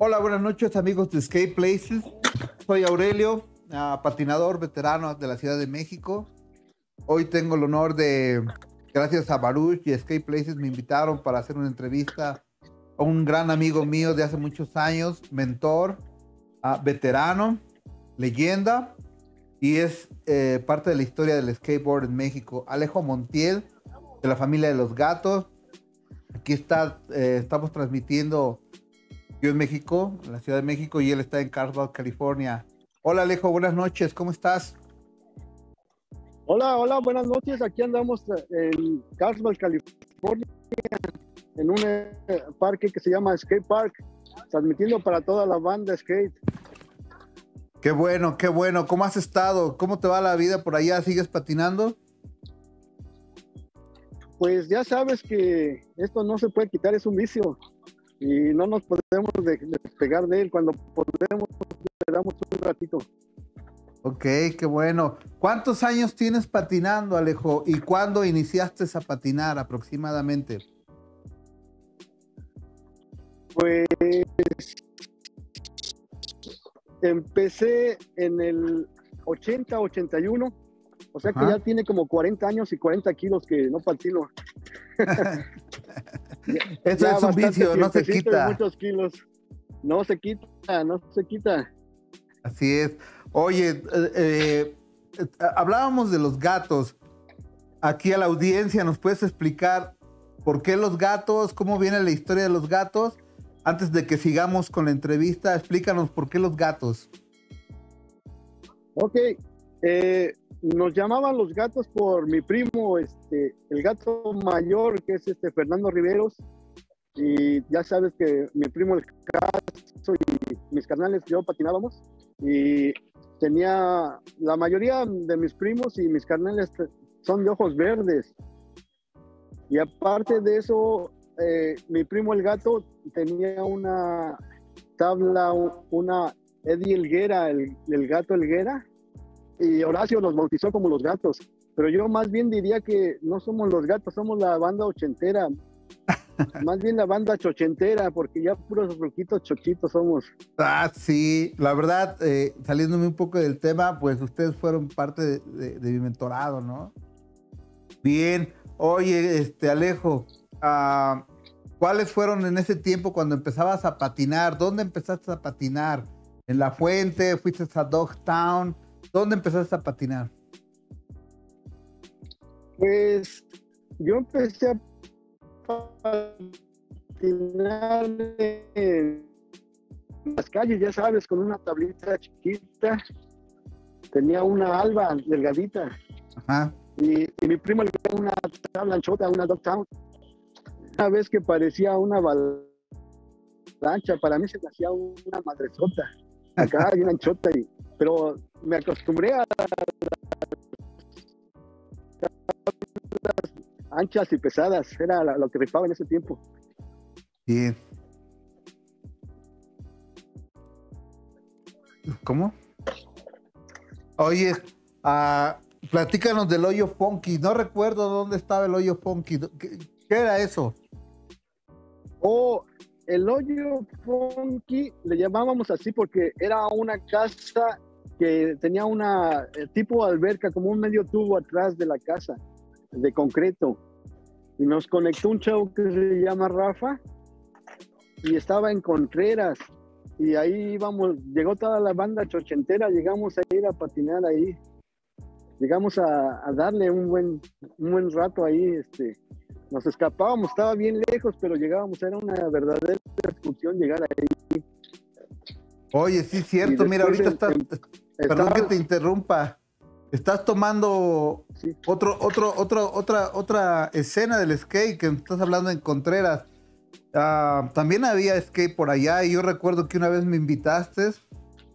Hola, buenas noches amigos de Skate Places. Soy Aurelio, ah, patinador veterano de la Ciudad de México. Hoy tengo el honor de, gracias a Baruch y Skate Places, me invitaron para hacer una entrevista a un gran amigo mío de hace muchos años, mentor, ah, veterano, leyenda, y es eh, parte de la historia del skateboard en México. Alejo Montiel, de la familia de los gatos. Aquí está, eh, estamos transmitiendo yo en México, en la Ciudad de México, y él está en Carlsbad, California. Hola Alejo, buenas noches, ¿cómo estás? Hola, hola, buenas noches. Aquí andamos en Carlsbad, California, en un eh, parque que se llama Skate Park, transmitiendo para toda la banda skate. Qué bueno, qué bueno. ¿Cómo has estado? ¿Cómo te va la vida por allá? ¿Sigues patinando? Pues ya sabes que esto no se puede quitar, es un vicio y no nos podemos despegar de él. Cuando podemos, le damos un ratito. Ok, qué bueno. ¿Cuántos años tienes patinando, Alejo? ¿Y cuándo iniciaste a patinar aproximadamente? Pues empecé en el 80, 81. O sea que ya tiene como 40 años y 40 kilos que no patino. Eso es un vicio, no se quita. Muchos kilos. No se quita, no se quita. Así es. Oye, eh, eh, hablábamos de los gatos. Aquí a la audiencia, ¿nos puedes explicar por qué los gatos? ¿Cómo viene la historia de los gatos? Antes de que sigamos con la entrevista, explícanos por qué los gatos. Ok, eh, nos llamaban los gatos por mi primo, este, el gato mayor, que es este Fernando Riveros. Y ya sabes que mi primo el caso y mis carnales yo patinábamos. Y tenía, la mayoría de mis primos y mis carnales son de ojos verdes. Y aparte de eso, eh, mi primo el gato tenía una tabla, una Eddie Elguera, el, el gato Elguera, y Horacio nos bautizó como los gatos. Pero yo más bien diría que no somos los gatos, somos la banda ochentera. más bien la banda chochentera, porque ya puros roquitos chochitos somos. Ah, sí, la verdad, eh, saliéndome un poco del tema, pues ustedes fueron parte de, mi mentorado, ¿no? Bien, oye, este Alejo, ah, ¿cuáles fueron en ese tiempo cuando empezabas a patinar? ¿Dónde empezaste a patinar? ¿En la fuente? ¿Fuiste a Dogtown? ¿Dónde empezaste a patinar? Pues yo empecé a patinar en las calles, ya sabes, con una tablita chiquita. Tenía una alba delgadita. Ajá. Y, mi primo le dio una tabla anchota, una dogtown. Una vez que parecía una avalancha, para mí se me hacía una madresota. Acá hay una anchota y pero me acostumbré a las anchas y pesadas, era lo que rifaba en ese tiempo. Bien. ¿Cómo? Oye, uh, platícanos del hoyo funky. No recuerdo dónde estaba el hoyo funky. ¿Qué, qué era eso? Oh, el hoyo funky le llamábamos así porque era una casa que tenía una eh, tipo alberca, como un medio tubo atrás de la casa, de concreto. Y nos conectó un chavo que se llama Rafa y estaba en Contreras. Y ahí íbamos, llegó toda la banda chochentera, llegamos a ir a patinar ahí. Llegamos a, darle un buen, un buen rato ahí. Este, nos escapábamos, estaba bien lejos, pero llegábamos, era una verdadera excursión llegar ahí. Oye, sí, cierto. Mira, ahorita está, Perdón que te interrumpa. Estás tomando otro, otro, otro, otra, otra escena del skate que estás hablando en Contreras. Ah, también había skate por allá y yo recuerdo que una vez me invitaste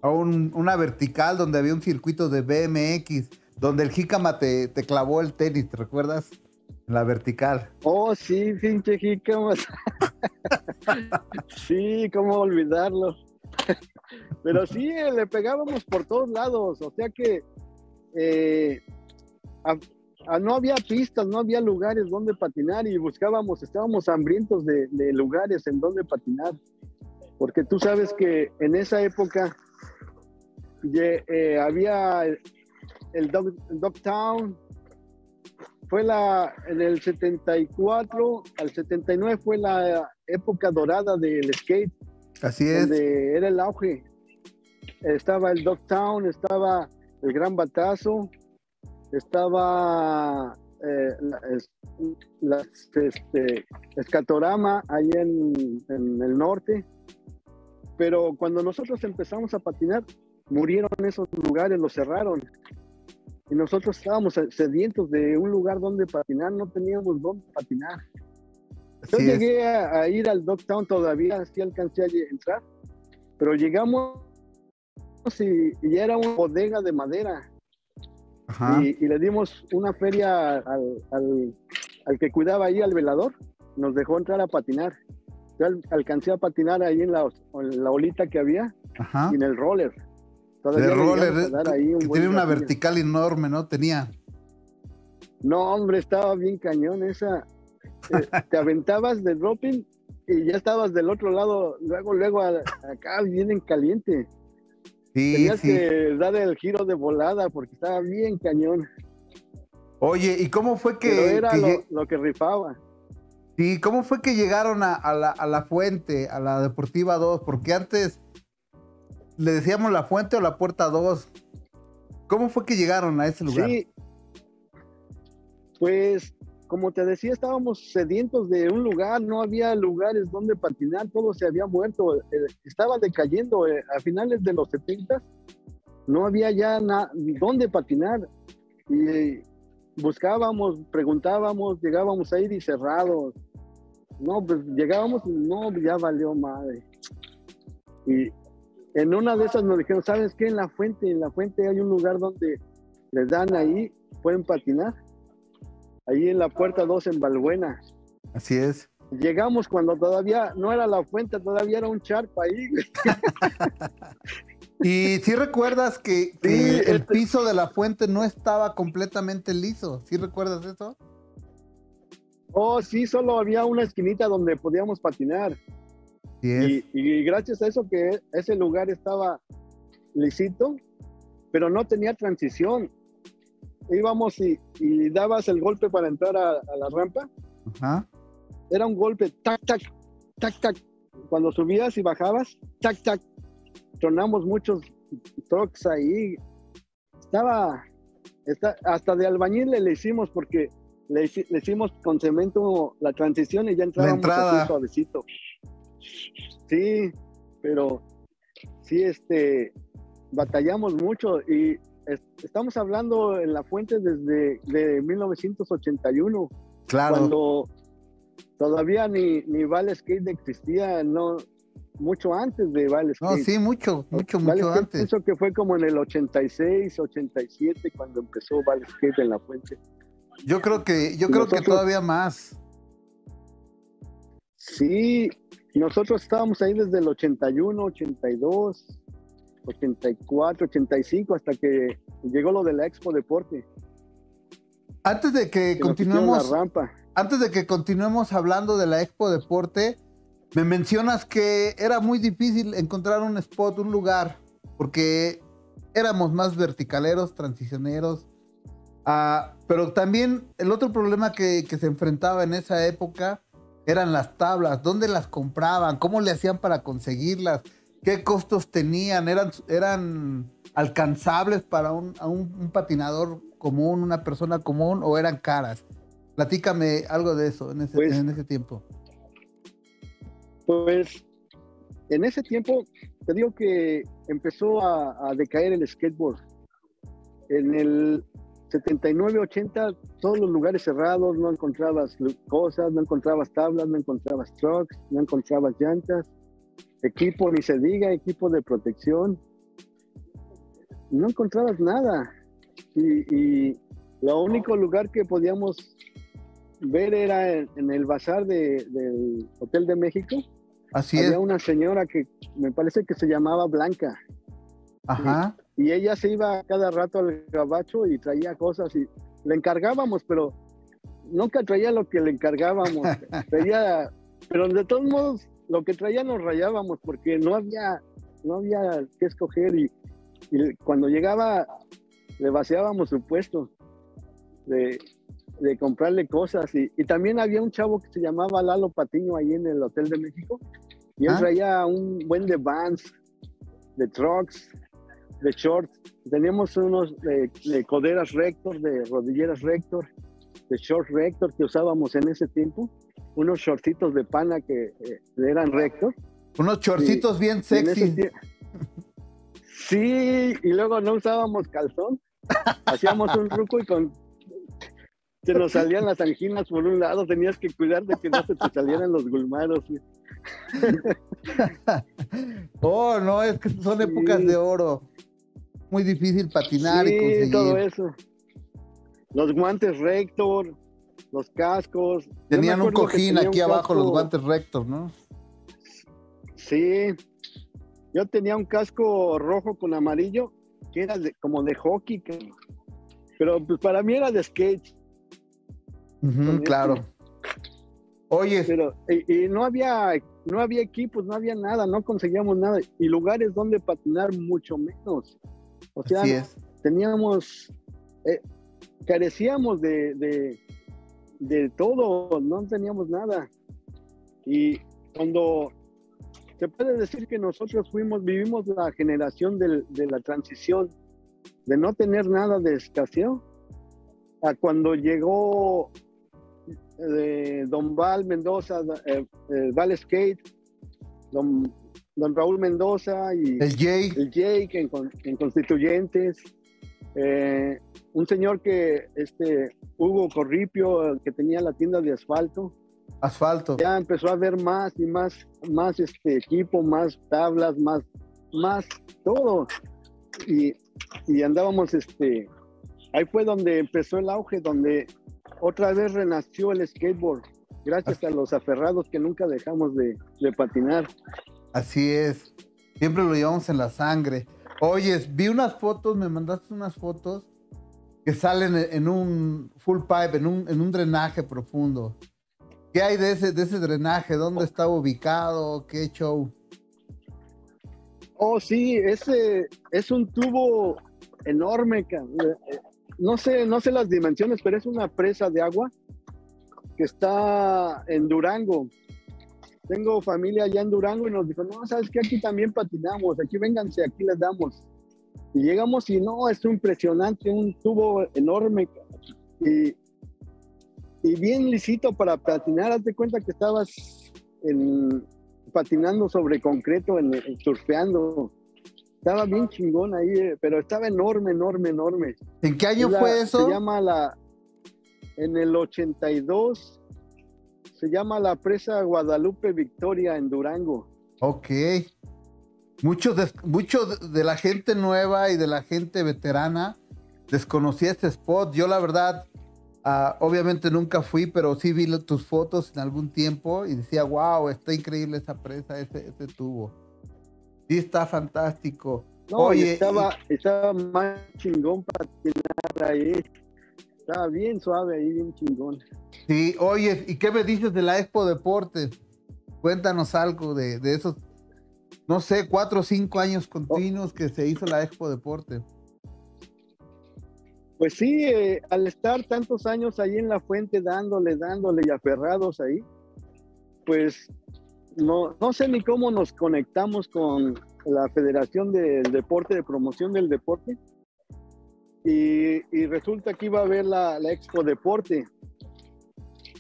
a una vertical donde había un circuito de BMX, donde el jícama te, te clavó el tenis, ¿te recuerdas? En la vertical. Oh, sí, pinche jícama. sí, cómo olvidarlo. Pero sí, eh, le pegábamos por todos lados, o sea que eh, no había pistas, no había lugares donde patinar y buscábamos, estábamos hambrientos de, lugares en donde patinar. porque tú sabes que en esa época eh, había el, Dogtown, fue la, en el 74 al 79 fue la época dorada del skate. Así es. Donde era el auge. Estaba el Dogtown, estaba el Gran Batazo, estaba eh, la, este, Escatorama ahí en, en, el norte. Pero cuando nosotros empezamos a patinar, murieron esos lugares, los cerraron. Y nosotros estábamos sedientos de un lugar donde patinar, no teníamos dónde patinar. Yo llegué a, ir al Dogtown todavía, sí alcancé a entrar, pero llegamos y, y era una bodega de madera y, le dimos una feria al, que cuidaba ahí, al velador. Nos dejó entrar a patinar. Yo alcancé a patinar ahí en la, la olita que había y en el roller. el roller, eh, tiene una vertical enorme, ¿no? Tenía. No, hombre, estaba bien cañón esa. Eh, te aventabas de dropping y ya estabas del otro lado, luego, luego acá vienen caliente. Tenías que dar el giro de volada porque estaba bien cañón. Oye, ¿y cómo fue que... era lo, que rifaba. ¿Y cómo fue que llegaron a, la, fuente, a la Deportiva 2? Porque antes le decíamos la fuente o la puerta 2. ¿Cómo fue que llegaron a ese lugar? Sí. Pues como te decía, estábamos sedientos de un lugar, no había lugares donde patinar, todo se había muerto, eh, estaba decayendo eh, a finales de los 70, no había ya dónde patinar. Y buscábamos, preguntábamos, llegábamos a ir y cerrados. No, pues llegábamos, no, ya valió madre. Y en una de esas nos dijeron, ¿sabes qué? En la fuente, en la fuente hay un lugar donde les dan ahí, pueden patinar ahí en la puerta 2 en Balbuena. Así es. Llegamos cuando todavía no era la fuente, todavía era un charco ahí. y si recuerdas que, el este piso de la fuente no estaba completamente liso, ¿sí recuerdas eso? Oh, sí, solo había una esquinita donde podíamos patinar. Y, y, gracias a eso que ese lugar estaba lisito, pero no tenía transición íbamos y, dabas el golpe para entrar a, la rampa. Era un golpe, tac, tac, tac, tac. Cuando subías y bajabas, tac, tac. Tronamos muchos trucks ahí. Estaba, hasta de albañil le, hicimos porque le, hicimos con cemento la transición y ya entrábamos así suavecito. Sí, pero sí, este, batallamos mucho y estamos hablando en la fuente desde de 1981. Claro. Cuando todavía ni, ni Vale Skate existía, no, mucho antes de Vale Skate. No, sí, mucho, mucho, mucho antes. Pienso que fue como en el 86, 87 cuando empezó Vale Skate en la fuente. Yo creo que, yo creo que todavía más. Sí, nosotros estábamos ahí desde el 81, 82. 84, 85, hasta que llegó lo de la Expo Deporte. Antes de que, continuemos, antes de que continuemos hablando de la Expo Deporte, me mencionas que era muy difícil encontrar un spot, un lugar, porque éramos más verticaleros, transicioneros. Ah, pero también el otro problema que, que se enfrentaba en esa época eran las tablas, dónde las compraban, cómo le hacían para conseguirlas qué costos tenían, eran, eran alcanzables para un, patinador común, una persona común, o eran caras. Platícame algo de eso en ese, pues en ese tiempo. Pues en ese tiempo, te digo que empezó a, decaer el skateboard. En el 79, 80, todos los lugares cerrados, no encontrabas cosas, no encontrabas tablas, no encontrabas trucks, no encontrabas llantas equipo, ni se diga equipo de protección. No encontrabas nada. Y, y lo único lugar que podíamos ver era en, el bazar del Hotel de México. Así Había una señora que me parece que se llamaba Blanca. Ajá. Y, y, ella se iba cada rato al gabacho y traía cosas y le encargábamos, pero nunca traía lo que le encargábamos. traía, pero de todos modos lo que traía nos rayábamos porque no había, no había que escoger y, y cuando llegaba le vaciábamos su puesto de, de comprarle cosas y, y, también había un chavo que se llamaba Lalo Patiño ahí en el Hotel de México y él Ah. traía un buen de vans, de trucks, de shorts. Teníamos unos de, de coderas rector, de rodilleras rector, de short rector que usábamos en ese tiempo, unos shortcitos de pana que eh, eran rector. Unos chorcitos bien Y sexy. Sí, y luego no usábamos calzón. Hacíamos un truco y con se nos salían las anginas por un lado, tenías que cuidar de que no se te salieran los gulmaros. Oh, no, es que son Sí. épocas de oro. Muy difícil patinar y conseguir. todo eso. Los guantes rector, los cascos. Tenían un cojín tenía aquí un abajo, los guantes rectos, ¿no? Sí. Yo tenía un casco rojo con amarillo que era de- como de hockey, pero pues para mí era de skate. Este. claro. Oye, Pero y, y no había no había equipos, no había nada, no conseguíamos nada y lugares donde patinar mucho menos. O sea, así es. teníamos eh, carecíamos de, de de todo, no teníamos nada. Y cuando se puede decir que nosotros fuimos, vivimos la generación del- de la transición, de no tener nada de escaseo, a cuando llegó eh, Don Val Mendoza, eh, eh, Val Skate, Don, don Raúl Mendoza y El Jay, el Jake en, en Constituyentes, eh, un señor que, este, Hugo Corripio, que tenía la tienda de asfalto, asfalto. ya empezó a ver más y más, más este equipo, más tablas, más, más todo. Y, y andábamos, este, ahí fue donde empezó el auge, donde otra vez renació el skateboard, gracias a los aferrados que nunca dejamos de, de patinar. Así es. Siempre lo llevamos en la sangre. Oye, vi unas fotos, me mandaste unas fotos que salen en- en un full pipe, en un, en un drenaje profundo. ¿Qué hay de ese, de ese drenaje? ¿Dónde está ubicado? ¿Qué show? Oh, sí, ese es un tubo enorme. eh, eh, No sé, no sé las dimensiones, pero es una presa de agua que está en Durango. Tengo familia allá en Durango y nos dijo, no, sabes que aquí también patinamos, aquí vénganse, aquí les damos. Y llegamos y no, es impresionante, un tubo enorme y, y bien lisito para patinar. Haz de cuenta que estabas en, patinando sobre concreto, en, en- surfeando. Estaba bien chingón ahí, eh, pero estaba enorme, enorme, enorme. ¿En qué año la- fue eso? Se llama la. En el 82. Se llama la presa Guadalupe Victoria en Durango. Ok. Muchos de, mucho de- la gente nueva y de la gente veterana desconocía este spot. Yo la verdad, ah, obviamente nunca fui, pero sí vi tus fotos en algún tiempo y decía, wow, está increíble esa presa, ese, ese tubo. Sí, está fantástico. No, y Oye, estaba, estaba más chingón patinar ahí. Estaba bien suave ahí, bien chingón. Sí, oye, ¿y qué me dices de la Expo Deporte? Cuéntanos algo de, de esos, no sé, cuatro o cinco años continuos que se hizo la Expo Deporte. Pues sí, eh, al estar tantos años ahí en la fuente dándole, dándole y aferrados ahí, pues no, no sé ni cómo nos conectamos con la Federación del Deporte, de Promoción del Deporte. Y, y resulta que iba a haber la, la Expo Deporte.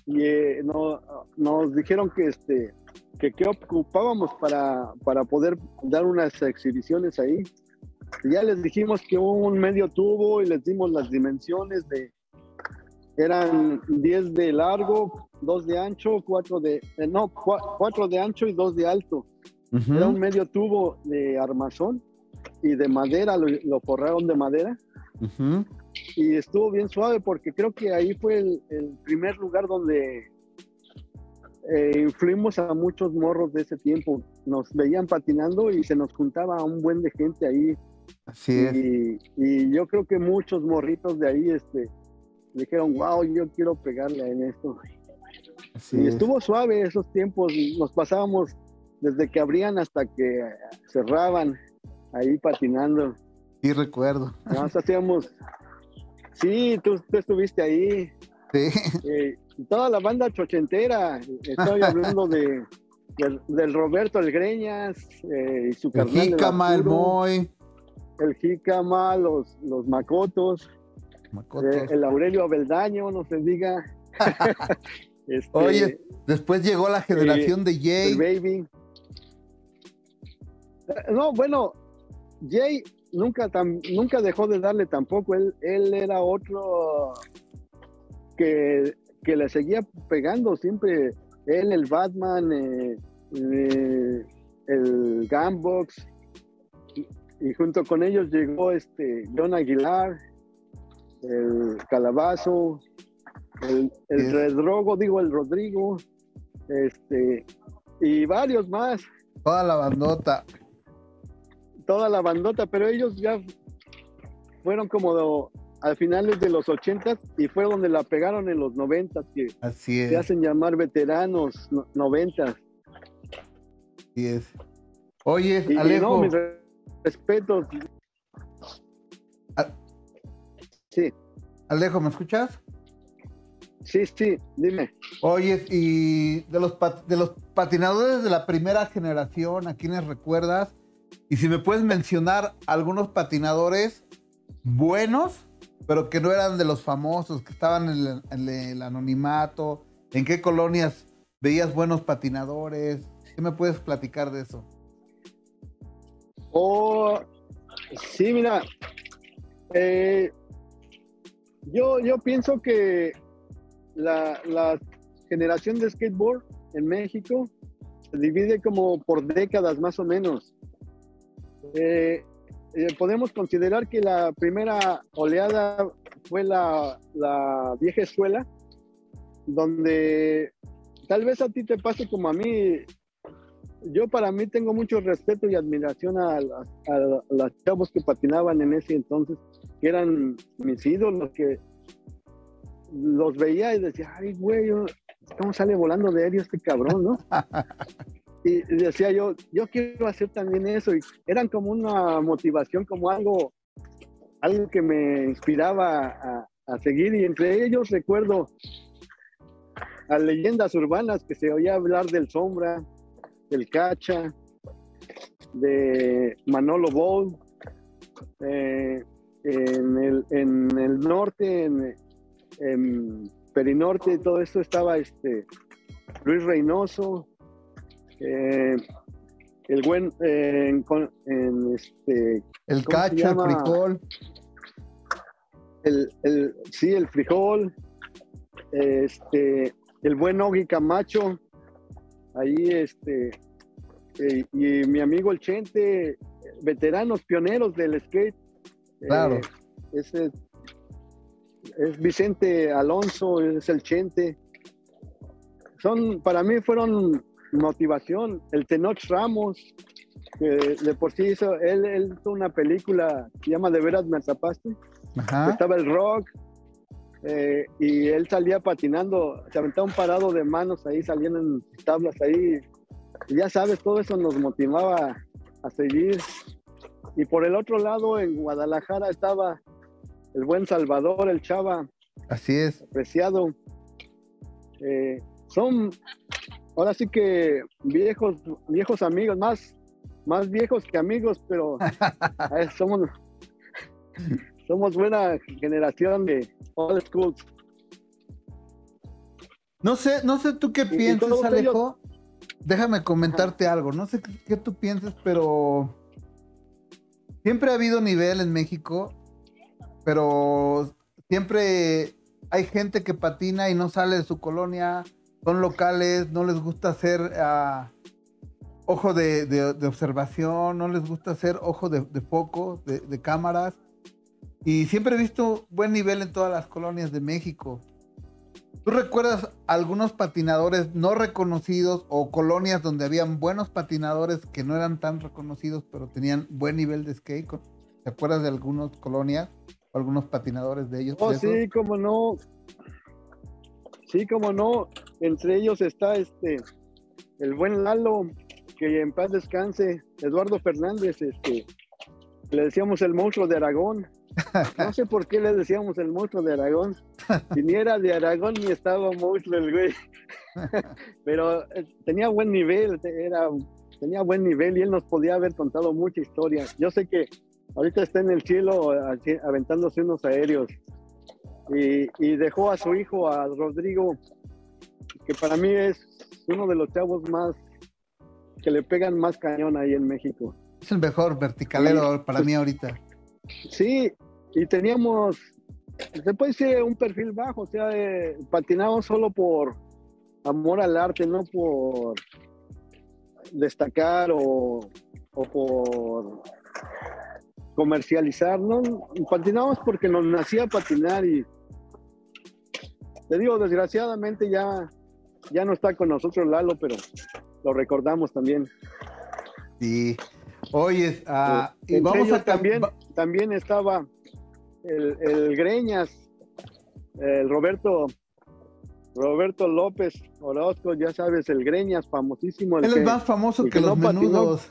Y eh, no- nos dijeron que este que qué ocupábamos para, para poder dar unas exhibiciones ahí. Y ya les dijimos que un medio tubo y les dimos las dimensiones de eran 10 de largo, 2 de ancho, 4 de eh, no, 4 de ancho y 2 de alto. Era un medio tubo de armazón y de madera, lo, lo forraron de madera Y estuvo bien suave porque creo que ahí fue el, el primer lugar donde eh, influimos a muchos morros de ese tiempo. Nos veían patinando y se nos juntaba un buen de gente ahí Así es. y, y yo creo que muchos morritos de ahí este, dijeron, wow, yo quiero pegarle en esto. así y es. estuvo suave esos tiempos, nos pasábamos desde que abrían hasta que cerraban, ahí patinando. Sí, recuerdo. Nos hacíamos. Sí, tú, estuviste ahí. Sí. Eh, toda la banda chochentera. Estoy hablando de, del, Roberto El Greñas eh, y su el Jícama, el Moy. El Jícama, los, los Macotos. Eh, el Aurelio Abeldaño, no se diga. Este, Oye, después llegó la generación de Jay. El Baby. No, bueno, Jay nunca, nunca dejó de darle tampoco. Él, él era otro que, le seguía pegando siempre. Él, el Batman, eh, eh, el Gambox. Y, junto con ellos llegó este John Aguilar, el Calabazo, el, el Redrogo, digo el Rodrigo, este, y varios más. Toda la bandota toda la bandota, pero ellos ya fueron como al finales de los ochentas y fue donde la pegaron en los noventas, que Así se hacen llamar veteranos noventas. Así es. Oye, Alejo. mis respetos. Sí. Alejo, ¿me escuchas? Sí, sí, dime. Oye, y de los, de los patinadores de la primera generación, ¿a quiénes recuerdas? Y si me puedes mencionar algunos patinadores buenos, pero que no eran de los famosos, que estaban en el, anonimato, ¿en qué colonias veías buenos patinadores? ¿Qué me puedes platicar de eso? Oh, sí, mira, eh, yo, yo pienso que la, la, generación de skateboard en México se divide como por décadas más o menos. Eh, eh, podemos considerar que la primera oleada fue la, vieja escuela, donde tal vez a ti te pase como a mí. Yo para mí tengo mucho respeto y admiración a, los chavos que patinaban en ese entonces, que eran mis ídolos, que los veía y decía, ay, güey, ¿cómo sale volando de aéreo este cabrón, no? y decía yo, yo quiero hacer también eso. Y eran como una motivación, como algo, algo que me inspiraba a, seguir. Y entre ellos recuerdo a leyendas urbanas que se oía hablar del Sombra, del Cacha, de Manolo Ball. Eh, en, el, en el norte, en, en Perinorte, todo esto estaba este Luis Reynoso, eh, el buen eh, en, este el cacho, el frijol. El, sí, el frijol. Este, el buen Ogi Camacho. Ahí, este, eh, y mi amigo el Chente, veteranos pioneros del skate. Claro. ese es Vicente Alonso, es el Chente. Son, para mí fueron motivación. El Tenoch Ramos, que de por sí hizo, él, él hizo una película que se llama De veras me atrapaste. Estaba el rock eh, y él salía patinando, se aventaba un parado de manos ahí, salían en tablas ahí. Y ya sabes, todo eso nos motivaba a seguir. Y por el otro lado, en Guadalajara estaba el buen Salvador, el Chava. Así es. Apreciado. Eh, son ahora sí que viejos, viejos amigos, más, más viejos que amigos, pero somos, somos buena generación de old schools. No sé, no sé tú qué piensas, Alejo. Déjame comentarte algo. No sé qué, tú piensas, pero siempre ha habido nivel en México, pero siempre hay gente que patina y no sale de su colonia son locales, no les gusta hacer ah, ojo de, observación, no les gusta hacer ojo de, foco, de, cámaras. Y siempre he visto buen nivel en todas las colonias de México. ¿Tú recuerdas algunos patinadores no reconocidos o colonias donde habían buenos patinadores que no eran tan reconocidos pero tenían buen nivel de skate? ¿Te acuerdas de algunas colonias o algunos patinadores de ellos? Oh, sí, como no. Sí, como no. Entre ellos está este, el buen Lalo, que en paz descanse, Eduardo Fernández, este, le decíamos el monstruo de Aragón. No sé por qué le decíamos el monstruo de Aragón. ni era de Aragón ni estaba monstruo el güey. Pero eh, tenía buen nivel, era, tenía buen nivel y él nos podía haber contado mucha historia. Yo sé que ahorita está en el cielo aventándose unos aéreos. Y, y dejó a su hijo, a Rodrigo, que para mí es uno de los chavos más que le pegan más cañón ahí en México. Es el mejor verticalero para mí ahorita. Sí, y teníamos, se puede decir un perfil bajo, o sea, eh, patinamos solo por amor al arte, no por destacar o, o por comercializar, ¿no? Patinamos porque nos nacía patinar y te digo, desgraciadamente ya, ya no está con nosotros Lalo, pero lo recordamos también. Sí, Oye, ah, y vamos a también, también estaba el, Greñas, el Roberto Roberto López Orozco, ya sabes, el Greñas, famosísimo. Él es más famoso que, los menudos.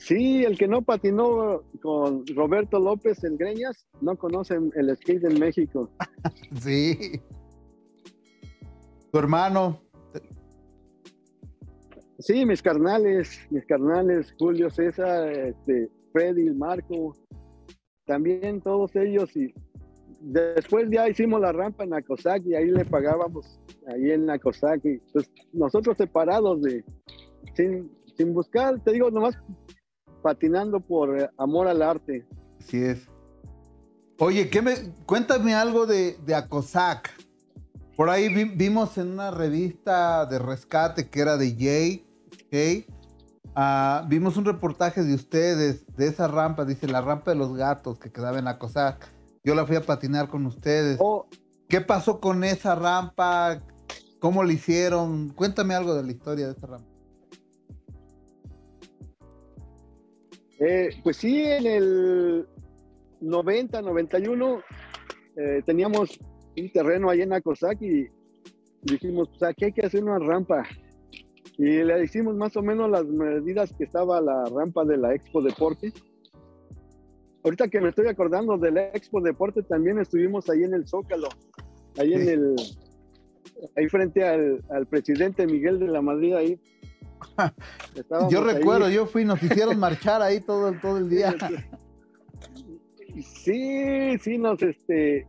Sí, el que no patinó con Roberto López, el Greñas, no conoce el skate en México. sí. Tu hermano, Sí, mis carnales, mis carnales, Julio César, este, Freddy, Marco, también todos ellos. Y después ya hicimos la rampa en Nakosaki, ahí le pagábamos, ahí en Nakosaki. Pues nosotros separados de, sin, sin buscar, te digo, nomás patinando por amor al arte. Así es. Oye, ¿qué me, cuéntame algo de, de Acosac. Por ahí vimos en una revista de rescate que era de Jay, Ah, vimos un reportaje de ustedes, de esa rampa, dice la rampa de los gatos que quedaba en la COSAC. Yo la fui a patinar con ustedes. Oh. ¿Qué pasó con esa rampa? ¿Cómo le hicieron? Cuéntame algo de la historia de esa rampa. Eh, pues sí, en el 90, 91 eh, teníamos un terreno ahí en Acosac y dijimos, pues aquí hay que hacer una rampa. Y le hicimos más o menos las medidas que estaba la rampa de la Expo Deporte. Ahorita que me estoy acordando de la Expo Deporte, también estuvimos ahí en el Zócalo, ahí en el, ahí frente al, presidente Miguel de la Madrid ahí. Yo recuerdo, yo fui, nos hicieron marchar ahí todo, todo el día. Sí, sí, nos, este,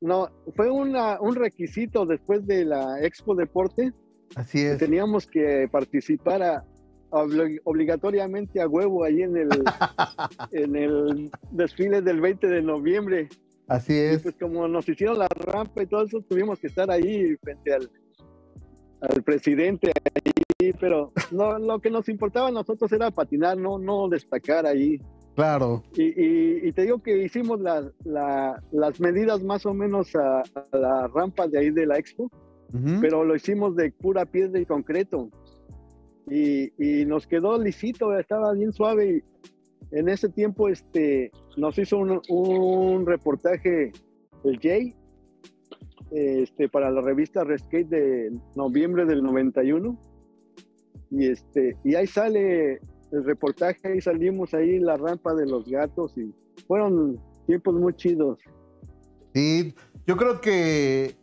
no, fue una, un requisito después de la Expo Deporte Así es. Teníamos que participar obligatoriamente a huevo ahí en el, en el desfile del 20 de noviembre. Así es. pues como nos hicieron la rampa y todo eso, tuvimos que estar ahí frente al, al presidente ahí, pero no, lo que nos importaba a nosotros era patinar, no, no destacar ahí. Claro. Y, y, te digo que hicimos la, las medidas más o menos a, a, la rampa de ahí de la expo pero lo hicimos de pura piedra y concreto. Y, y, nos quedó lisito, estaba bien suave. Y en ese tiempo este, nos hizo un, un reportaje el Jay este, para la revista Rescate de noviembre del 91. Y, este, y ahí sale el reportaje, ahí salimos ahí la rampa de los gatos y fueron tiempos muy chidos. Sí, yo creo que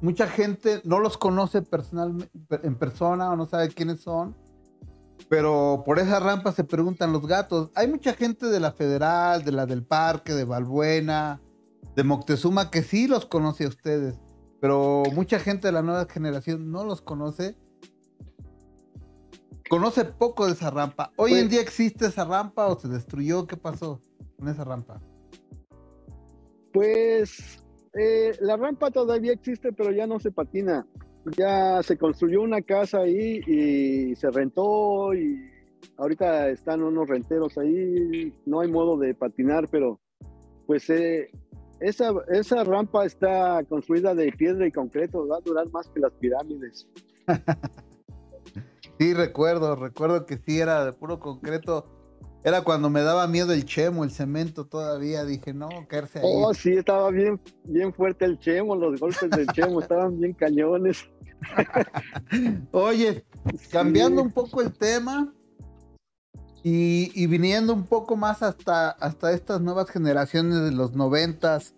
mucha gente no los conoce personalmente, en persona o no sabe quiénes son, pero por esa rampa se preguntan los gatos. Hay mucha gente de la Federal, de la del Parque, de Balbuena, de Moctezuma que sí los conoce a ustedes, pero mucha gente de la nueva generación no los conoce. Conoce poco de esa rampa. ¿Hoy en pues día existe esa rampa o se destruyó? ¿Qué pasó con esa rampa? Pues eh, la rampa todavía existe, pero ya no se patina. Ya se construyó una casa ahí y se rentó y ahorita están unos renteros ahí. No hay modo de patinar, pero pues eh, esa, esa rampa está construida de piedra y concreto. Va a durar más que las pirámides. sí, recuerdo, recuerdo que sí era de puro concreto era cuando me daba miedo el chemo, el cemento todavía. Dije, no, caerse ahí. Oh, sí, estaba bien, bien fuerte el chemo, los golpes del chemo estaban bien cañones. Oye, cambiando un poco el tema y, viniendo un poco más hasta, hasta estas nuevas generaciones de los noventas,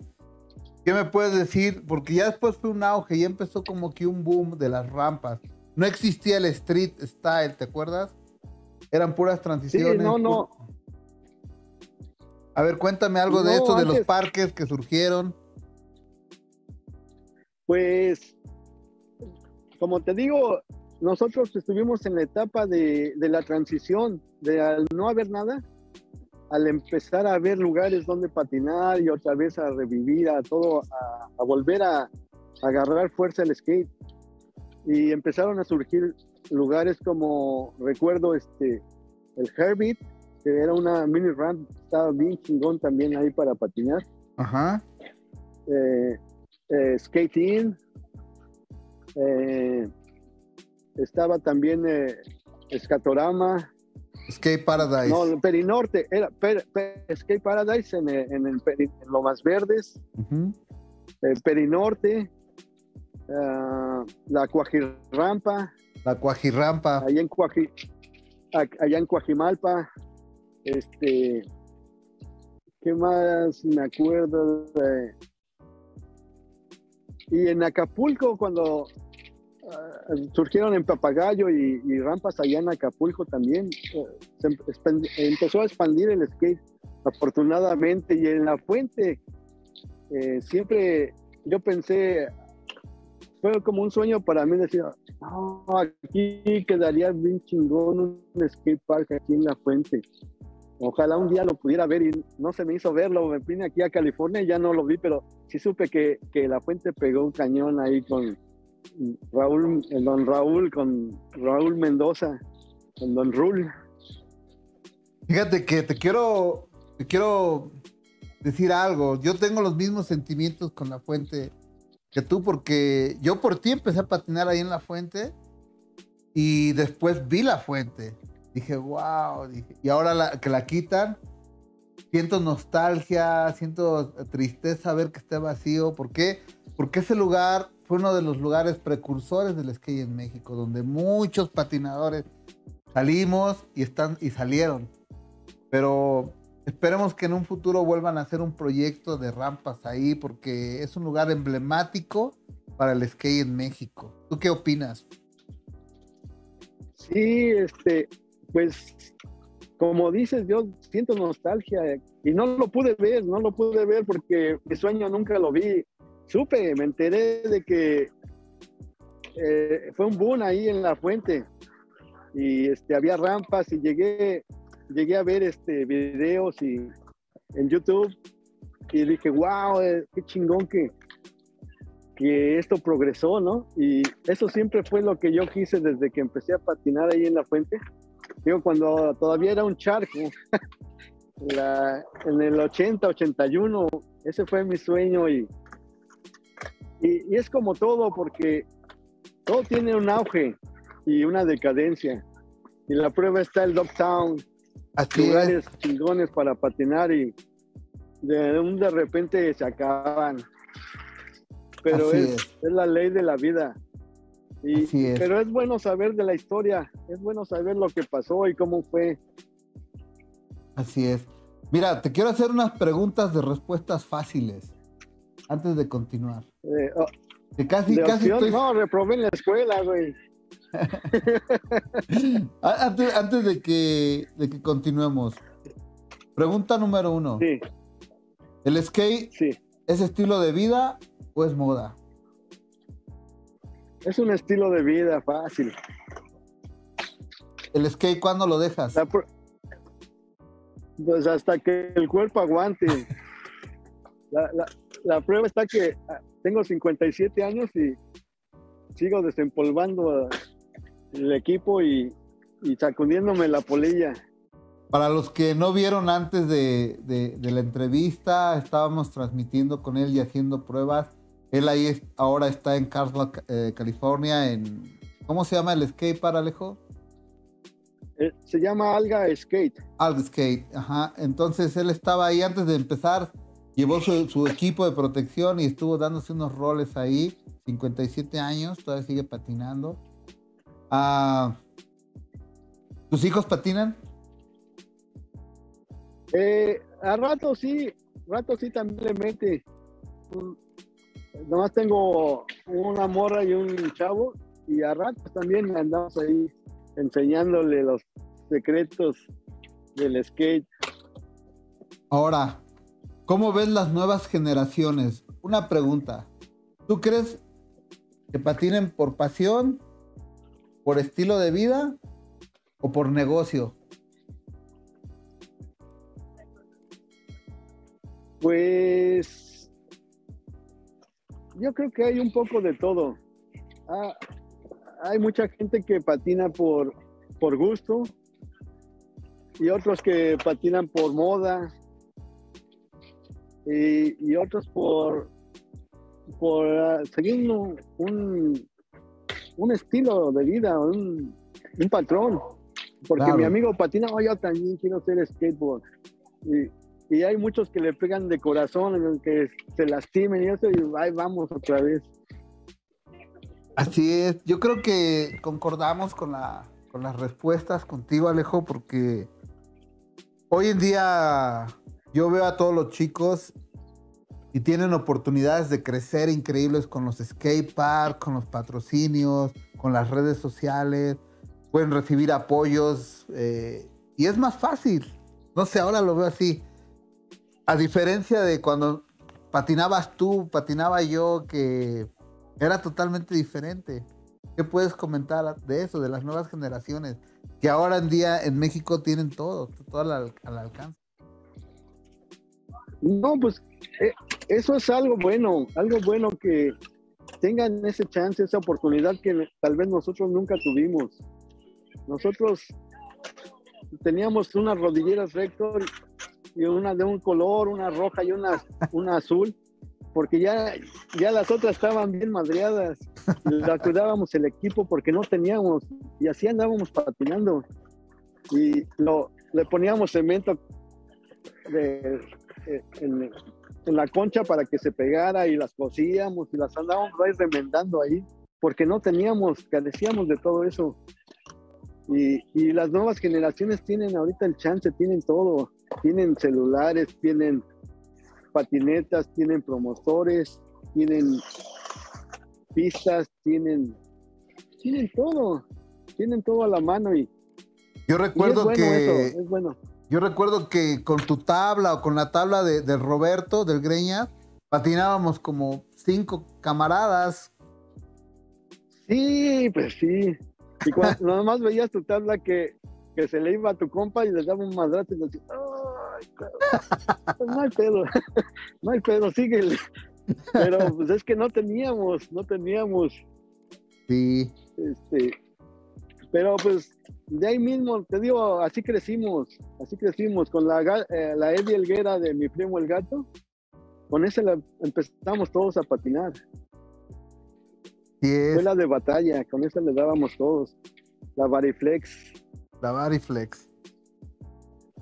¿qué me puedes decir? Porque ya después fue un auge, ya empezó como que un boom de las rampas. No existía el street style, ¿te acuerdas? Eran puras transiciones. Sí, no, no. A ver, cuéntame algo de esto, de los parques que surgieron. Pues, como te digo, nosotros estuvimos en la etapa de, la transición, de al no haber nada, al empezar a ver lugares donde patinar y otra vez a revivir, a todo, a, volver a, agarrar fuerza el skate. Y empezaron a surgir lugares como, recuerdo, este, el Herbit, que era una mini ramp, estaba bien chingón también ahí para patinar. Ajá. Eh, eh, skating. Eh, estaba también eh, Escatorama. Skate Paradise. No, Perinorte, era Skate Paradise en, en, en, lo más verdes. Perinorte, ah, la Cuajirrampa. La Cuajirrampa. Allá en, Cuaji, allá en Cuajimalpa. Este, ¿qué más me acuerdo? y en Acapulco, cuando Ah, surgieron en Papagayo y, rampas allá en Acapulco también. Eh, se empezó a expandir el skate, afortunadamente, y en la fuente eh, siempre yo pensé, fue como un sueño para mí decir, aquí quedaría bien chingón un skate park aquí en la fuente. Ojalá un día lo pudiera ver y no se me hizo verlo. Me vine aquí a California y ya no lo vi, pero sí supe que, que la fuente pegó un cañón ahí con, Raúl, el don Raúl con Raúl Mendoza, con don Rul. Fíjate que te quiero, te quiero decir algo. Yo tengo los mismos sentimientos con la fuente que tú, porque yo por ti empecé a patinar ahí en la fuente y después vi la fuente. Dije, wow, y ahora que la quitan, siento nostalgia, siento tristeza ver que esté vacío. ¿Por qué? Porque ese lugar fue uno de los lugares precursores del skate en México, donde muchos patinadores salimos y, están, y salieron. Pero esperemos que en un futuro vuelvan a hacer un proyecto de rampas ahí, porque es un lugar emblemático para el skate en México. ¿Tú qué opinas? Sí, este, pues como dices, yo siento nostalgia y no lo pude ver, no lo pude ver porque mi sueño nunca lo vi supe, me enteré de que eh, fue un boom ahí en la fuente y este, había rampas y llegué, llegué a ver este, videos y, en YouTube y dije, wow, eh, qué chingón que, que esto progresó, ¿no? Y eso siempre fue lo que yo quise desde que empecé a patinar ahí en la fuente. Digo, cuando todavía era un charco, en el 80, 81, ese fue mi sueño y, y, es como todo, porque todo tiene un auge y una decadencia. Y la prueba está el Dogtown, lugares chingones para patinar y de, un de repente se acaban. Pero es, es. la ley de la vida. Y, Pero es bueno saber de la historia, es bueno saber lo que pasó y cómo fue. Así es. Mira, te quiero hacer unas preguntas de respuestas fáciles antes de continuar. Eh, oh, casi, casi No, reprobé en la escuela, güey. antes, de, que, de que continuemos. Pregunta número uno. Sí. ¿El skate es estilo de vida o es moda? Es un estilo de vida fácil. ¿El skate cuándo lo dejas? pues hasta que el cuerpo aguante. la, la prueba está que ah, tengo 57 años y sigo desempolvando el equipo y, sacudiéndome la polilla. Para los que no vieron antes de, la entrevista, estábamos transmitiendo con él y haciendo pruebas. Él ahí ahora está en Carlsbad, eh, California, en... ¿Cómo se llama el skate para Alejo? Eh, se llama Alga Skate. Alga Skate, ajá. Entonces él estaba ahí antes de empezar Llevó su, equipo de protección y estuvo dándose unos roles ahí. 57 años, todavía sigue patinando. Ah, ¿Tus hijos patinan? Eh, a rato sí, rato sí también le mete. nomás tengo una morra y un chavo y a ratos también andamos ahí enseñándole los secretos del skate. Ahora, ¿cómo ves las nuevas generaciones? Una pregunta. ¿Tú crees que patinen por pasión, por estilo de vida o por negocio? Pues yo creo que hay un poco de todo. Ah, hay mucha gente que patina por, por gusto y otros que patinan por moda y, otros por, por ah, seguir un, un, estilo de vida, un, un patrón. Porque mi amigo patina, oh, yo también quiero hacer skateboard. Y, y hay muchos que le pegan de corazón, que se lastimen y eso, y ahí vamos otra vez. Así es, yo creo que concordamos con, la, con las respuestas contigo, Alejo, porque hoy en día yo veo a todos los chicos y tienen oportunidades de crecer increíbles con los skate parks, con los patrocinios, con las redes sociales, pueden recibir apoyos eh, y es más fácil. No sé, ahora lo veo así. A diferencia de cuando patinabas tú, patinaba yo, que era totalmente diferente. ¿Qué puedes comentar de eso, de las nuevas generaciones? Que ahora en día en México tienen todo, todo al, alcance. No, pues eh, eso es algo bueno, algo bueno que tengan ese chance, esa oportunidad que tal vez nosotros nunca tuvimos. Nosotros teníamos unas rodilleras rector y una de un color, una roja y una, una azul, porque ya, ya las otras estaban bien madreadas. La cuidábamos el equipo porque no teníamos, y así andábamos patinando. Y lo, le poníamos cemento de, en, en, la concha para que se pegara y las cosíamos y las andábamos ahí remendando ahí, porque no teníamos, carecíamos de todo eso. Y, y, las nuevas generaciones tienen ahorita el chance, tienen todo. Tienen celulares, tienen patinetas, tienen promotores, tienen pistas, tienen, tienen todo, tienen todo a la mano y yo recuerdo que yo recuerdo que con tu tabla o con la tabla de, Roberto del Greña patinábamos como cinco camaradas. Sí, pues sí. Y cuando nada más veías tu tabla que, que se le iba a tu compa y le daba un madrazo y decía, pues no hay pedo, no hay pedo, síguele. Pero pues es que no teníamos, no teníamos. Sí. Este, pero pues de ahí mismo, te digo, así crecimos, así crecimos con la, eh, la Eddie Elguera de mi primo el gato. Con esa empezamos todos a patinar. Fue la de batalla, con esa le dábamos todos. La Variflex. La Variflex.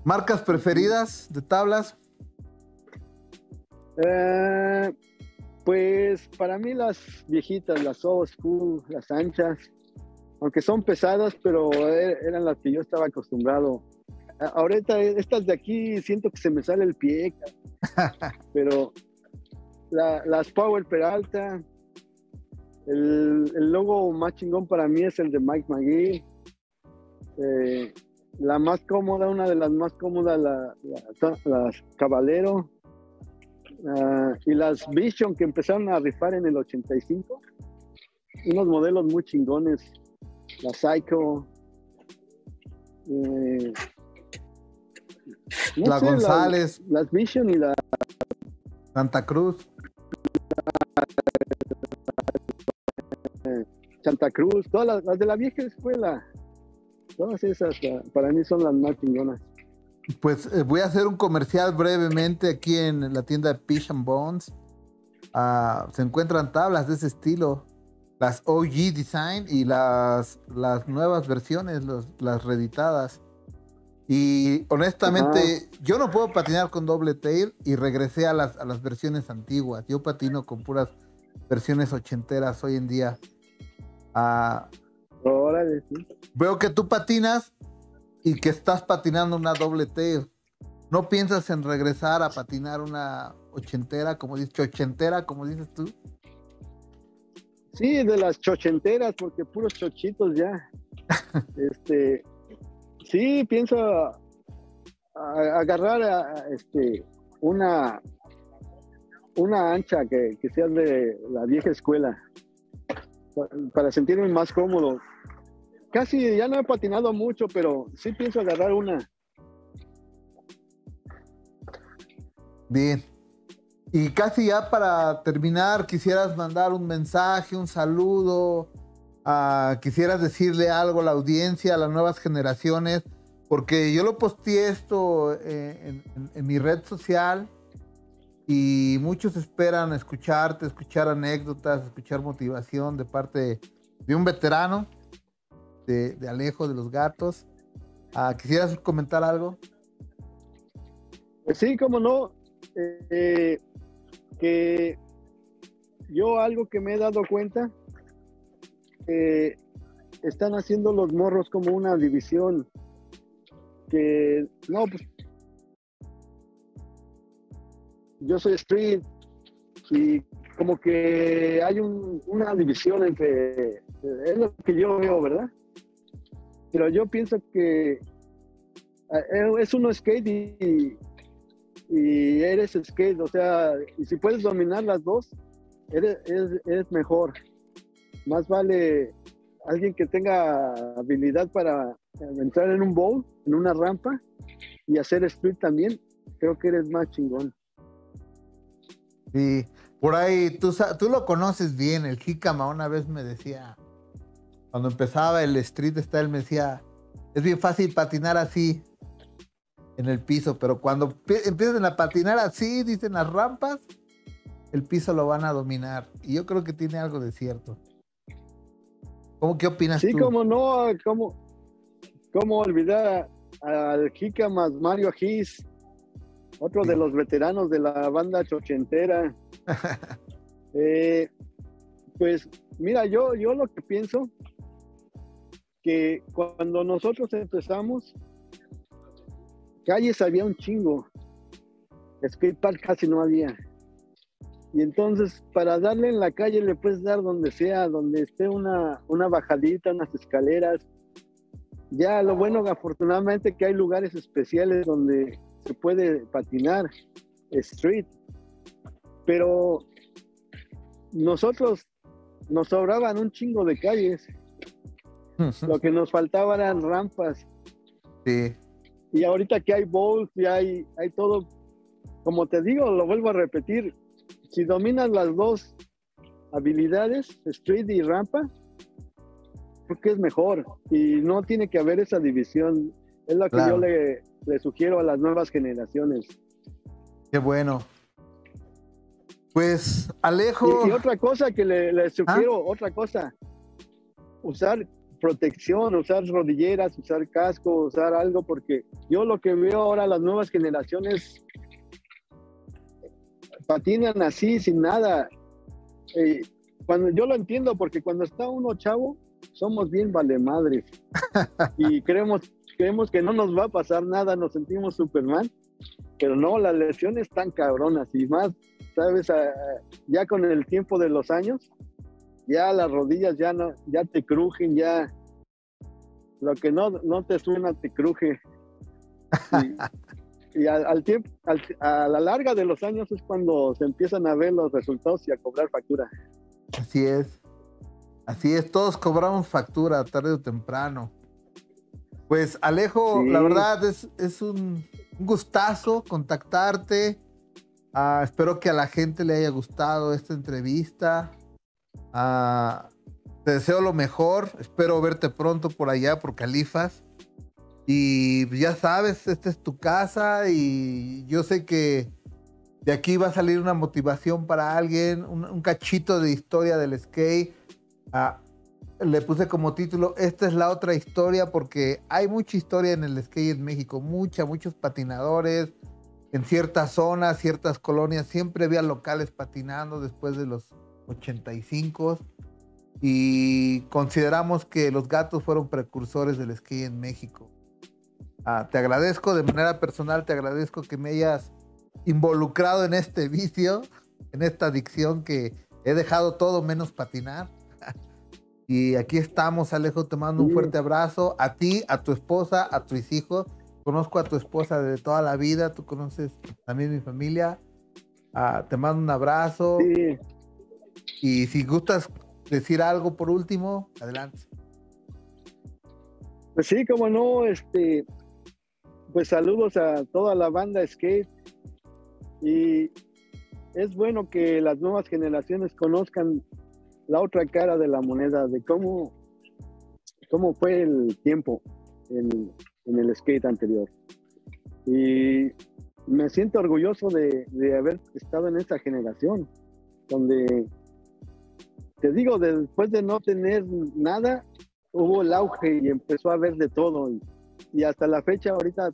¿Marcas preferidas de tablas? Eh, pues para mí las viejitas, las old school, las anchas, aunque son pesadas, pero er, eran las que yo estaba acostumbrado. Ahorita estas de aquí siento que se me sale el pie, pero las Power Peralta, el, el, logo más chingón para mí es el de Mike McGee. Eh, la más cómoda, una de las más cómodas, la, las Caballero ah, y las Vision que empezaron a rifar en el 85. Unos modelos muy chingones. La Psycho. Eh, la González. Las, Vision y la Santa Cruz. Santa Cruz, todas las de la vieja escuela. Todas esas para mí son las más chingonas. Pues eh, voy a hacer un comercial brevemente aquí en la tienda de Fish and Bones. Ah, se encuentran tablas de ese estilo, las OG Design y las, las nuevas versiones, las reeditadas. Y honestamente, yo no puedo patinar con doble tail y regresé a las, a las versiones antiguas. Yo patino con puras versiones ochenteras hoy en día. Ah, Órale, sí. Veo que tú patinas y que estás patinando una doble T. ¿No piensas en regresar a patinar una ochentera, como dices, ochentera, como dices tú? Sí, de las chochenteras, porque puros chochitos ya. este, sí, pienso agarrar este, una, una ancha que, que sea de la vieja escuela para sentirme más cómodo. Casi ya no he patinado mucho, pero sí pienso agarrar una. Bien. Y casi ya para terminar, quisieras mandar un mensaje, un saludo, uh, quisieras decirle algo a la audiencia, a las nuevas generaciones, porque yo lo posteé esto eh, en, mi red social y muchos esperan escucharte, escuchar anécdotas, escuchar motivación de parte de un veterano de, Alejo de los Gatos. Uh, ¿Quisieras comentar algo? Sí, como no. Eh, que yo algo que me he dado cuenta, eh, están haciendo los morros como una división que, no, pues, yo soy street y como que hay una división entre, es lo que yo veo, ¿verdad? Pero yo pienso que eh, es uno skate y, y eres skate, o sea, y si puedes dominar las dos, eres, es, mejor. Más vale alguien que tenga habilidad para entrar en un bowl, en una rampa y hacer split también, creo que eres más chingón. Sí, por ahí tú, tú lo conoces bien, el Jicama una vez me decía, cuando empezaba el street style me decía, es bien fácil patinar así, en el piso, pero cuando empiezan a patinar así, dicen las rampas, el piso lo van a dominar. Y yo creo que tiene algo de cierto. ¿Cómo qué opinas sí, tú? Sí, como no, cómo, cómo olvidar al Jica más Mario Gis, otro de los veteranos de la banda chochentera. Eh, pues mira, yo, yo lo que pienso que cuando nosotros empezamos, calles había un chingo. Skate park casi no había. Y entonces, para darle en la calle, le puedes dar donde sea, donde esté una, una bajadita, unas escaleras. Ya lo bueno, afortunadamente, que hay lugares especiales donde se puede patinar, street. Pero nosotros nos sobraban un chingo de calles. Lo que nos faltaba eran rampas. Sí. Y ahorita que hay bowls y hay, hay todo, como te digo, lo vuelvo a repetir, si dominas las dos habilidades, street y rampa, creo que es mejor. Y no tiene que haber esa división. Es lo que yo le, sugiero a las nuevas generaciones. Qué bueno. Pues, Alejo. Y, otra cosa que le, sugiero, ¿Ah? otra cosa, usar protección, usar rodilleras, usar casco, usar algo, porque yo lo que veo ahora las nuevas generaciones patinan así, sin nada. Eh, cuando yo lo entiendo, porque cuando está uno chavo, somos bien vale madres y creemos, creemos que no nos va a pasar nada, nos sentimos Superman, pero no, las lesiones están cabronas. Y más, sabes, ah, ya con el tiempo de los años, ya las rodillas ya no, ya te crujen, ya lo que no, no te suena te cruje. Y, al, tiempo, a la larga de los años es cuando se empiezan a ver los resultados y a cobrar factura. Así es. Así es, todos cobramos factura tarde o temprano. Pues Alejo, la verdad es, es un, gustazo contactarte. Ah, espero que a la gente le haya gustado esta entrevista. Ah, te deseo lo mejor. Espero verte pronto por allá, por Califas. Y ya sabes, esta es tu casa y yo sé que de aquí va a salir una motivación para alguien, un, cachito de historia del skate. Ah, le puse como título, esta es la otra historia porque hay mucha historia en el skate en México, mucha, muchos patinadores. En ciertas zonas, ciertas colonias, siempre había locales patinando después de los 85 y consideramos que los gatos fueron precursores del skate en México. Ah, te agradezco de manera personal, te agradezco que me hayas involucrado en este vicio, en esta adicción que he dejado todo menos patinar. y aquí estamos, Alejo, te mando un fuerte abrazo a ti, a tu esposa, a tus hijos. Conozco a tu esposa de toda la vida, tú conoces también mi familia. Ah, te mando un abrazo. Y si gustas decir algo por último, adelante. Pues sí, como no, este, pues saludos a toda la banda skate y es bueno que las nuevas generaciones conozcan la otra cara de la moneda, de cómo, cómo fue el tiempo en, el skate anterior. Y me siento orgulloso de, de haber estado en esta generación, donde te digo, después de no tener nada, hubo el auge y empezó a haber de todo. Y, hasta la fecha, ahorita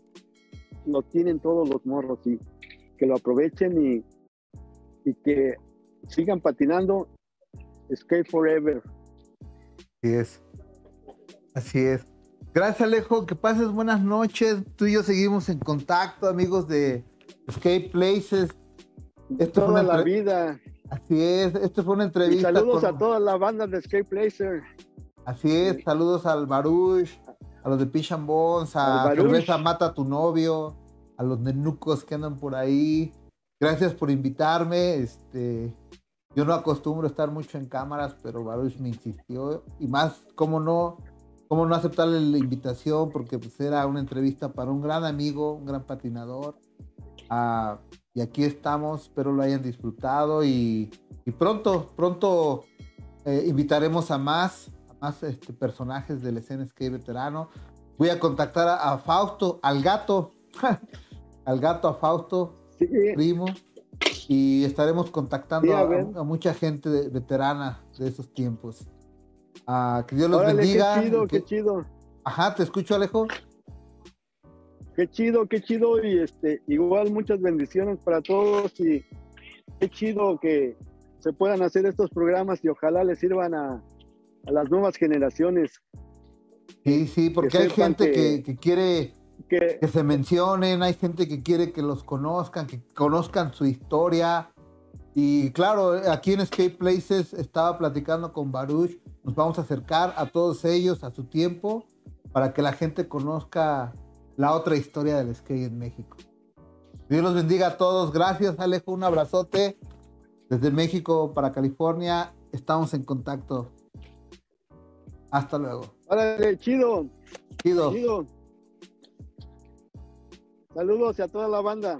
lo tienen todos los morros y que lo aprovechen y, y que sigan patinando. Skate Forever. Así es. Así es. Gracias, Alejo. Que pases buenas noches. Tú y yo seguimos en contacto, amigos de Skate Places. Esto Toda la vida. Así es, esto fue una entrevista. saludos a todas las bandas de Skate Placer. Así es, saludos al Baruch, a los de Pish and Bones, a Cerveza Mata a tu novio, a los nenucos que andan por ahí. Gracias por invitarme. Este, yo no acostumbro estar mucho en cámaras, pero Baruch me insistió. Y más, cómo no, cómo no aceptarle la invitación, porque pues era una entrevista para un gran amigo, un gran patinador. A, y aquí estamos, espero lo hayan disfrutado y, pronto, pronto eh, invitaremos a más, a más este, personajes del escena skate veterano. Voy a contactar a, Fausto, al gato, al gato a Fausto, primo, y estaremos contactando a, mucha gente veterana de esos tiempos. Ah, que Dios los bendiga. Qué chido, qué chido. Ajá, te escucho, Alejo. Qué chido, qué chido y este igual muchas bendiciones para todos y qué chido que se puedan hacer estos programas y ojalá les sirvan a, las nuevas generaciones. Sí, sí, porque hay gente que, quiere que, se mencionen, hay gente que quiere que los conozcan, que conozcan su historia. Y claro, aquí en Escape Places estaba platicando con Baruch, nos vamos a acercar a todos ellos a su tiempo para que la gente conozca la otra historia del skate en México. Dios los bendiga a todos. Gracias, Alejo. Un abrazote. Desde México para California. Estamos en contacto. Hasta luego. Órale, chido. Chido. Chido. Saludos a toda la banda.